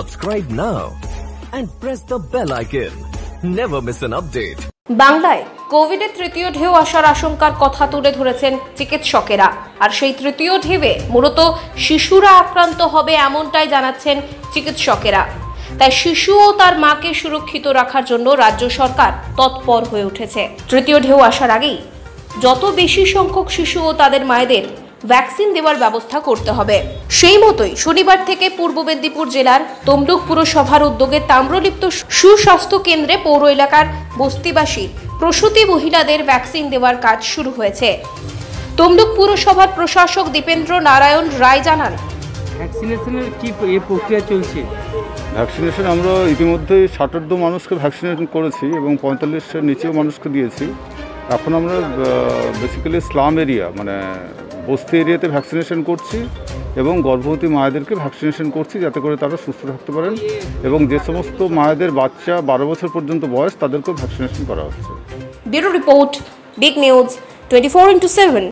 Subscribe now and press the bell icon. Never miss an update. বাংলায় কোভিডের তৃতীয় ঢেউ আসার আশঙ্কার কথা তুলে ধরেছেন চিকিৎসকেরা আর সেই তৃতীয় ঢেউয়ে মূলত শিশুরা আক্রান্ত হবে এমনটাই জানাচ্ছেন চিকিৎসকেরা তাই শিশু ও তার মাকে সুরক্ষিত রাখার জন্য রাজ্য সরকার তৎপর হয়ে উঠেছে তৃতীয় ঢেউ আসার আগেই যত বেশি সংখ্যক শিশু ও তাদের মায়েদের ভ্যাকসিন দেওয়ার ব্যবস্থা করতে হবে। সেই মতোই শনিবার থেকে পূর্ব মেদিনীপুর জেলার তমলুক পুরসভার উদ্যোগে তাম্রলিপ্ত সুস্বাস্থ্য কেন্দ্রে পৌর এলাকার বস্তিবাসী প্রসূতি মহিলাদের ভ্যাকসিন দেওয়ার কাজ শুরু হয়েছে। তমলুক পুরসভার প্রশাসক দীপেন্দ্র নারায়ণ রায় জানান। ভ্যাকসিনেশনের কি প্রক্রিয়া চলছে? ভ্যাকসিনেশন আমরা ইতিমধ্যেই ষাটার্ধ মানুষকে ভ্যাকসিনেশন করেছি এবং পঁয়তাল্লিশের নিচেও মানুষকে দিয়েছি। এখন আমরা বেসিক্যালি স্লাম এরিয়া মানে বস্তি এরিয়াতে ভ্যাকসিনেশন করছি এবং গর্ভবতী মায়েদেরকে ভ্যাকসিনেশন করছি যাতে করে তারা সুস্থ থাকতে পারেন এবং যে সমস্ত মায়েদের বাচ্চা বারো বছর পর্যন্ত বয়স তাদেরকেও ভ্যাকসিনেশন করা হচ্ছে। Bureau report, big news, twenty four into seven.